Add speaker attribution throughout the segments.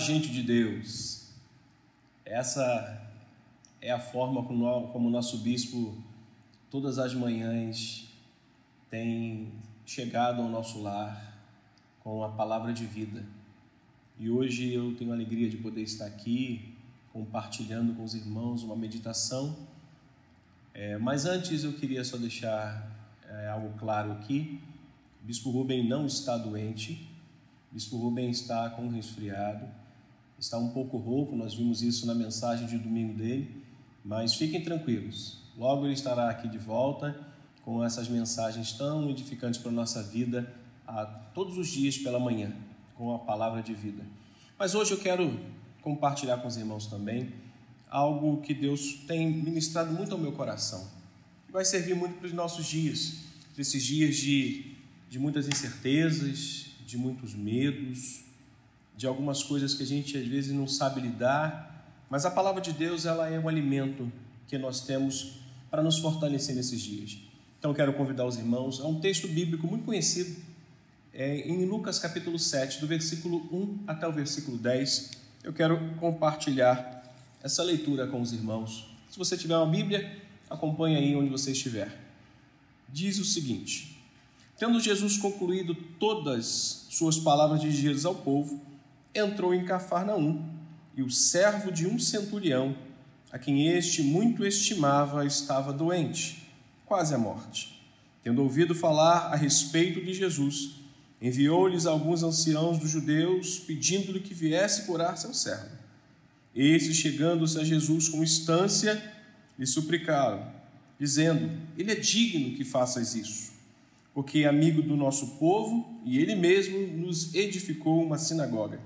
Speaker 1: gente de Deus. Essa é a forma como o nosso bispo, todas as manhãs, tem chegado ao nosso lar com a palavra de vida. E hoje eu tenho a alegria de poder estar aqui compartilhando com os irmãos uma meditação. É, mas antes eu queria só deixar é, algo claro aqui. O Bispo Rubem não está doente, o Bispo Rubem está com resfriado, está um pouco rouco, nós vimos isso na mensagem de domingo dele, mas fiquem tranquilos, logo ele estará aqui de volta com essas mensagens tão edificantes para a nossa vida, a, todos os dias pela manhã, com a palavra de vida. Mas hoje eu quero compartilhar com os irmãos também algo que Deus tem ministrado muito ao meu coração, que vai servir muito para os nossos dias, para esses dias de, de muitas incertezas, de muitos medos, de algumas coisas que a gente às vezes não sabe lidar, mas a palavra de Deus ela é um alimento que nós temos para nos fortalecer nesses dias. Então quero convidar os irmãos a um texto bíblico muito conhecido, é, em Lucas capítulo 7, do versículo 1 até o versículo 10. Eu quero compartilhar essa leitura com os irmãos. Se você tiver uma Bíblia, acompanhe aí onde você estiver. Diz o seguinte: Tendo Jesus concluído todas suas palavras dirigidas ao povo, entrou em Cafarnaum, e o servo de um centurião, a quem este muito estimava, estava doente, quase à morte. Tendo ouvido falar a respeito de Jesus, enviou-lhes alguns anciãos dos judeus, pedindo-lhe que viesse curar seu servo. Esses, chegando-se a Jesus com instância, lhe suplicaram, dizendo: Ele é digno que faças isso porque é amigo do nosso povo e ele mesmo nos edificou uma sinagoga.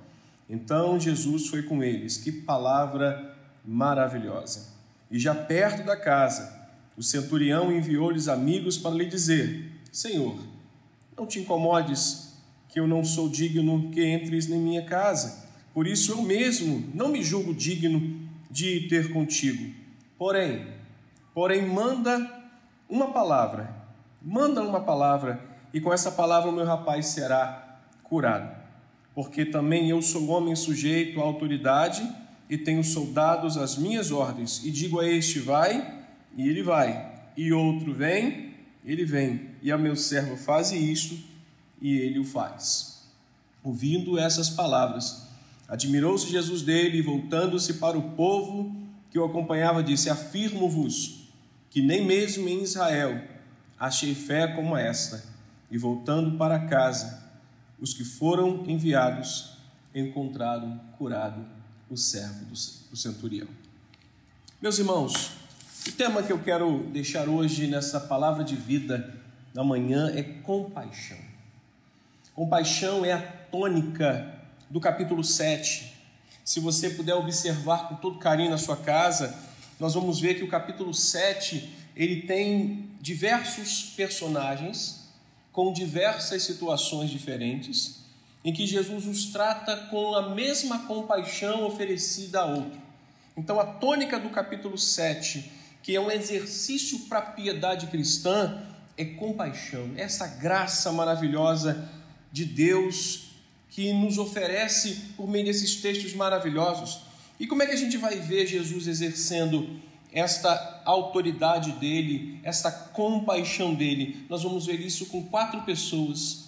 Speaker 1: Então Jesus foi com eles. Que palavra maravilhosa! E já perto da casa, o centurião enviou-lhes amigos para lhe dizer: Senhor, não te incomodes que eu não sou digno que entres em minha casa. Por isso eu mesmo não me julgo digno de ir ter contigo. Porém, porém manda uma palavra Manda uma palavra e com essa palavra o meu rapaz será curado. Porque também eu sou homem sujeito à autoridade e tenho soldados às minhas ordens. E digo a este: vai, e ele vai. E outro vem, ele vem. E a meu servo faze isto, e ele o faz. Ouvindo essas palavras, admirou-se Jesus dele e voltando-se para o povo que o acompanhava, disse: Afirmo-vos que nem mesmo em Israel achei fé como esta, e voltando para casa, os que foram enviados encontraram curado o servo do centurião. Meus irmãos, o tema que eu quero deixar hoje nessa palavra de vida na manhã é compaixão. Compaixão é a tônica do capítulo 7. Se você puder observar com todo carinho na sua casa, nós vamos ver que o capítulo 7 ele tem diversos personagens com diversas situações diferentes, em que Jesus os trata com a mesma compaixão oferecida a outro. Então, a tônica do capítulo 7, que é um exercício para a piedade cristã, é compaixão, essa graça maravilhosa de Deus que nos oferece por meio desses textos maravilhosos. E como é que a gente vai ver Jesus exercendo esta autoridade dele, esta compaixão dele. Nós vamos ver isso com quatro pessoas,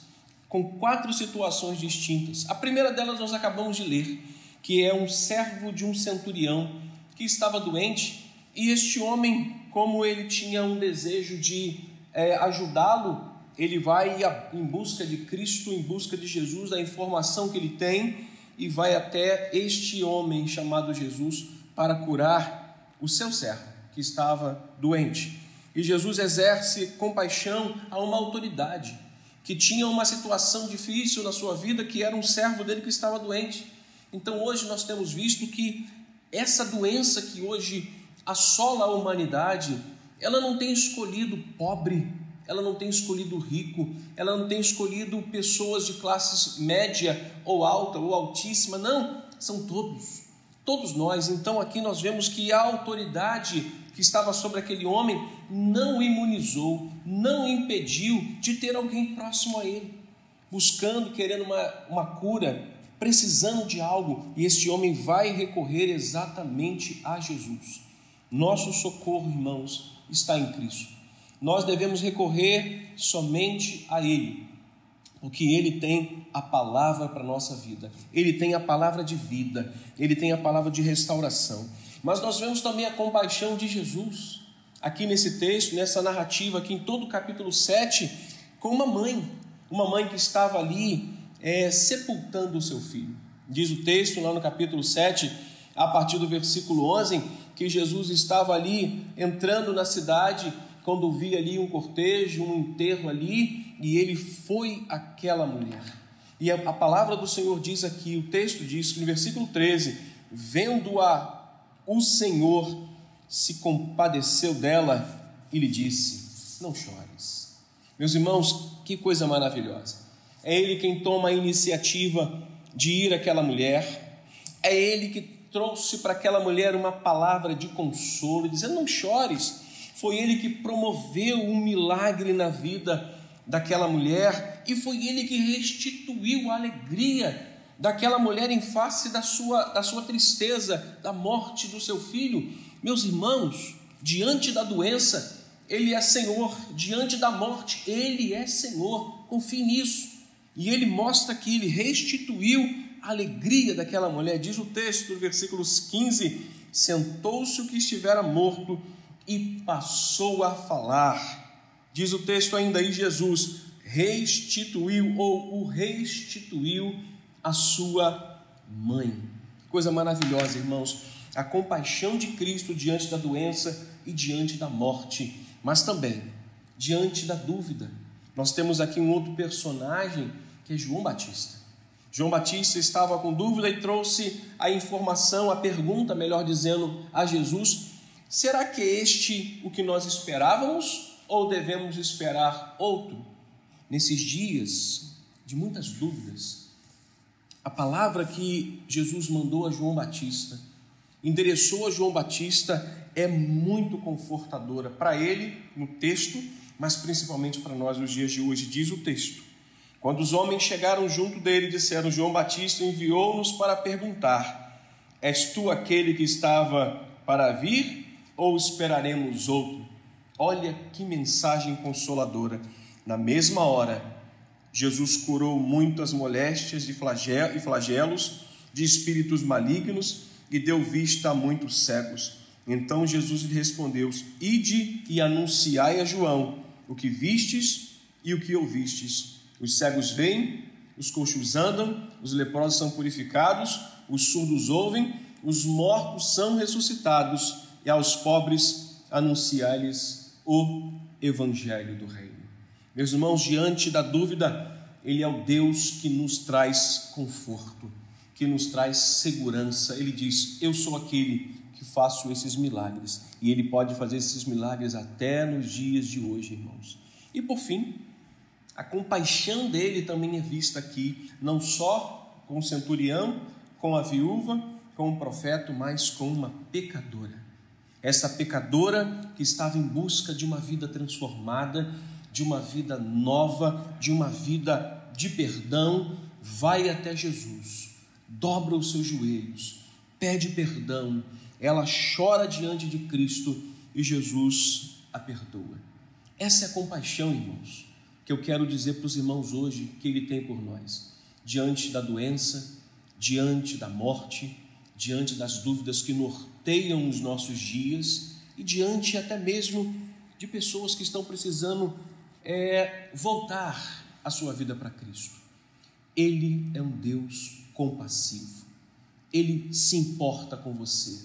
Speaker 1: com quatro situações distintas. A primeira delas nós acabamos de ler, que é um servo de um centurião que estava doente, e este homem, como ele tinha um desejo de é, ajudá-lo, ele vai em busca de Cristo, em busca de Jesus, da informação que ele tem, e vai até este homem chamado Jesus para curar o seu servo, que estava doente. E Jesus exerce compaixão a uma autoridade que tinha uma situação difícil na sua vida, que era um servo dele que estava doente. Então hoje nós temos visto que essa doença que hoje assola a humanidade, ela não tem escolhido pobre, ela não tem escolhido rico, ela não tem escolhido pessoas de classes média ou alta ou altíssima, não, são todos todos nós. Então aqui nós vemos que a autoridade que estava sobre aquele homem não imunizou, não impediu de ter alguém próximo a ele, buscando, querendo uma, uma cura precisando de algo, e este homem vai recorrer exatamente a Jesus. Nosso socorro, irmãos, está em Cristo. Nós devemos recorrer somente a Ele, porque Ele tem a palavra para a nossa vida, Ele tem a palavra de vida, Ele tem a palavra de restauração. Mas nós vemos também a compaixão de Jesus, aqui nesse texto, nessa narrativa, aqui em todo o capítulo 7, com uma mãe, uma mãe que estava ali é, sepultando o seu filho. Diz o texto lá no capítulo 7, a partir do versículo 11, que Jesus estava ali entrando na cidade quando via ali um cortejo, um enterro ali, e ele foi aquela mulher. E a, a palavra do Senhor diz aqui, o texto diz no versículo 13: Vendo-a, o Senhor se compadeceu dela e lhe disse: Não chores. Meus irmãos, que coisa maravilhosa. É Ele quem toma a iniciativa de ir àquela mulher, é Ele que trouxe para aquela mulher uma palavra de consolo, dizendo: Não chores. Foi Ele que promoveu um milagre na vida daquela mulher e foi Ele que restituiu a alegria daquela mulher em face da sua, da sua tristeza, da morte do seu filho. Meus irmãos, diante da doença, Ele é Senhor, diante da morte, Ele é Senhor, confie nisso. E Ele mostra que Ele restituiu a alegria daquela mulher. Diz o texto, versículos 15: Sentou-se o que estivera morto e passou a falar. Diz o texto ainda aí: Jesus restituiu ou o restituiu a sua mãe. Coisa maravilhosa, irmãos. A compaixão de Cristo diante da doença e diante da morte, mas também diante da dúvida. Nós temos aqui um outro personagem que é João Batista. João Batista estava com dúvida e trouxe a informação, a pergunta, melhor dizendo, a Jesus: será que é este o que nós esperávamos ou devemos esperar outro? Nesses dias de muitas dúvidas, a palavra que Jesus mandou a João Batista, endereçou a João Batista, é muito confortadora para ele no texto, mas principalmente para nós nos dias de hoje, diz o texto. Quando os homens chegaram junto dele, disseram: João Batista enviou-nos para perguntar: És tu aquele que estava para vir ou esperaremos outro? Olha que mensagem consoladora. Na mesma hora, Jesus curou muitas moléstias e flagelos de espíritos malignos e deu vista a muitos cegos. Então Jesus lhe respondeu: Ide e anunciai a João o que vistes e o que ouvistes os cegos veem, os coxos andam, os leprosos são purificados, os surdos ouvem, os mortos são ressuscitados e aos pobres anunciar-lhes o evangelho do reino. Meus irmãos, diante da dúvida, ele é o Deus que nos traz conforto, que nos traz segurança. Ele diz: Eu sou aquele que faço esses milagres. E ele pode fazer esses milagres até nos dias de hoje, irmãos. E por fim, a compaixão dele também é vista aqui, não só com o centurião, com a viúva, com o profeta, mas com uma pecadora. Essa pecadora que estava em busca de uma vida transformada, de uma vida nova, de uma vida de perdão, vai até Jesus, dobra os seus joelhos, pede perdão, ela chora diante de Cristo e Jesus a perdoa. Essa é a compaixão, irmãos que eu quero dizer para os irmãos hoje que Ele tem por nós, diante da doença, diante da morte, diante das dúvidas que norteiam os nossos dias e diante até mesmo de pessoas que estão precisando é, voltar a sua vida para Cristo. Ele é um Deus compassivo, Ele se importa com você,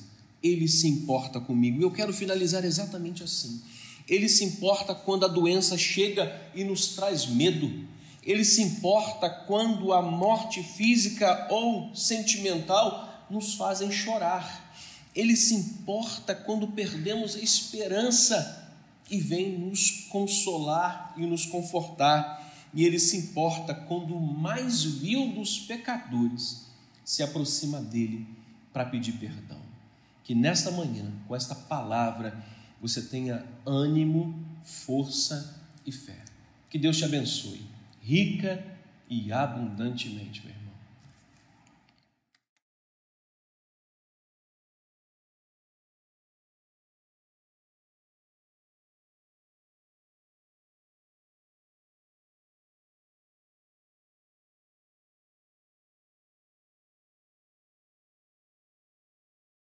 Speaker 1: Ele se importa comigo. E eu quero finalizar exatamente assim. Ele se importa quando a doença chega e nos traz medo. Ele se importa quando a morte física ou sentimental nos fazem chorar. Ele se importa quando perdemos a esperança e vem nos consolar e nos confortar. E ele se importa quando o mais vil dos pecadores se aproxima dele para pedir perdão. Que nesta manhã, com esta palavra, você tenha ânimo, força e fé. Que Deus te abençoe, rica e abundantemente, meu irmão.